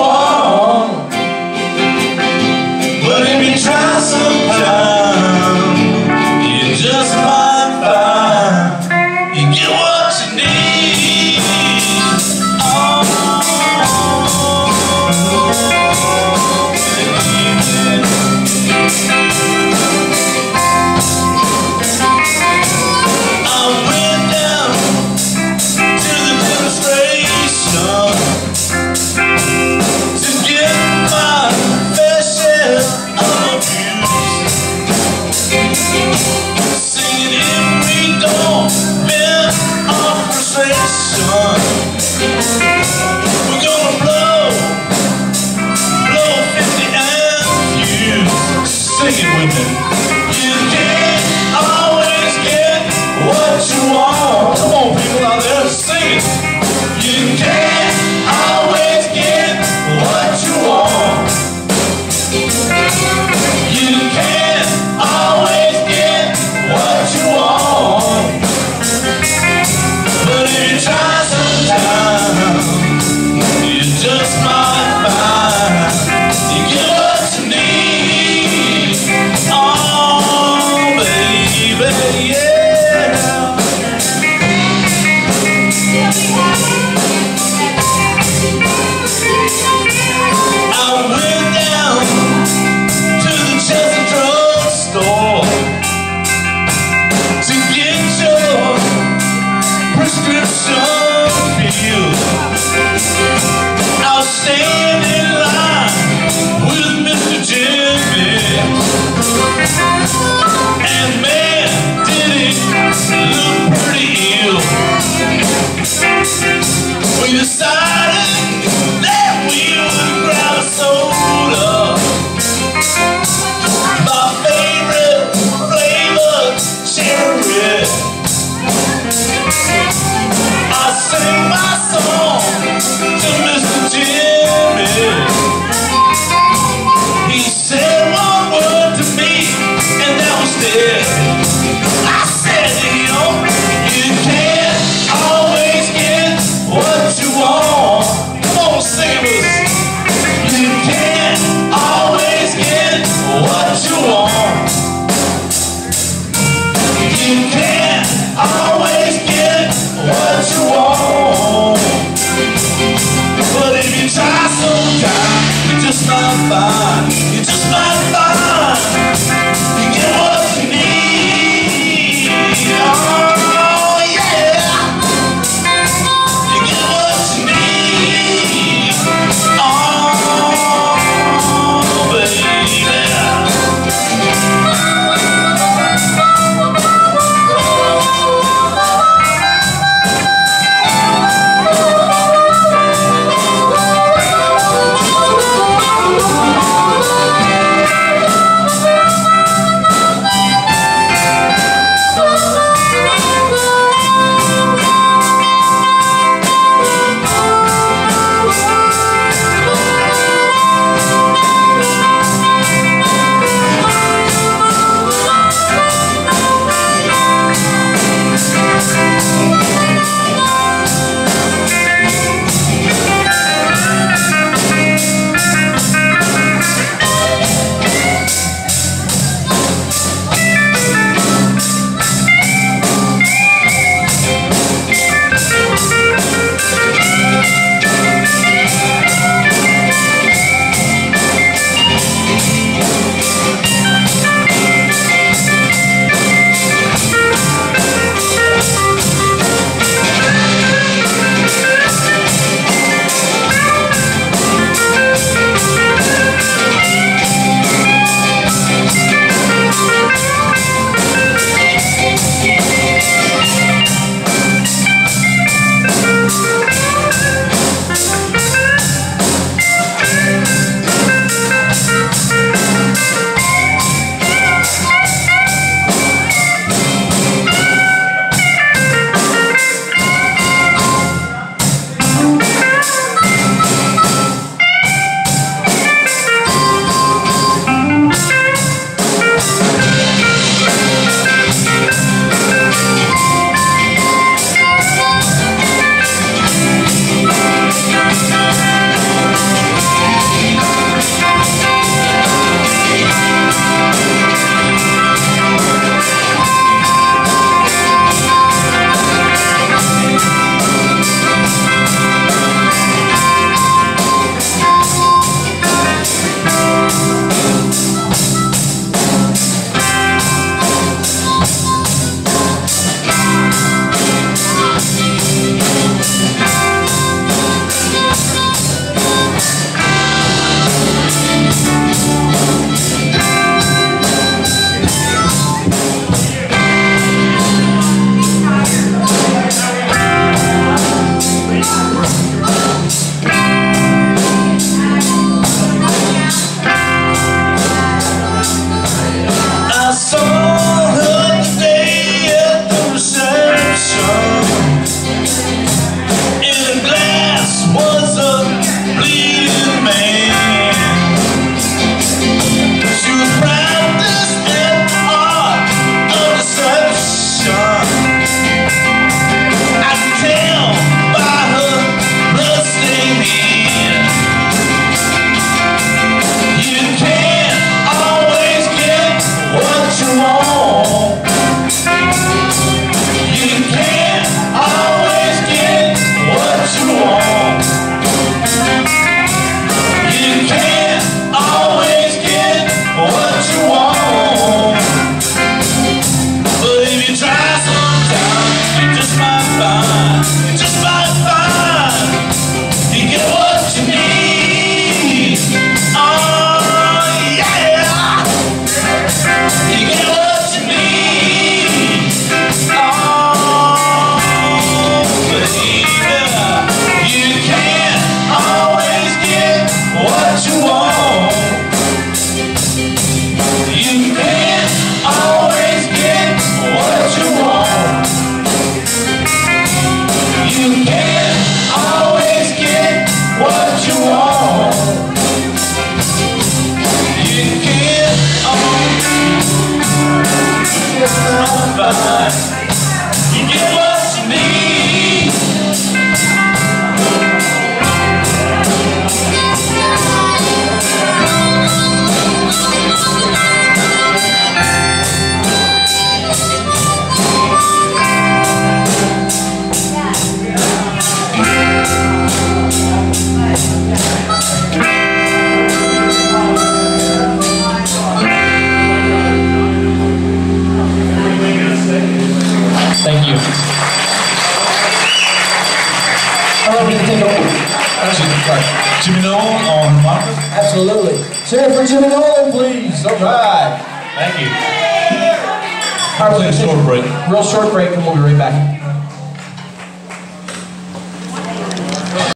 o. sing my song to Miss behind All right, we can take over. Actually. Jimmy Noel on harmonica. Absolutely. It for Jimmy Nolan, please. All right. Thank you. All right, we're Take a short break. Real short break, and we'll be right back.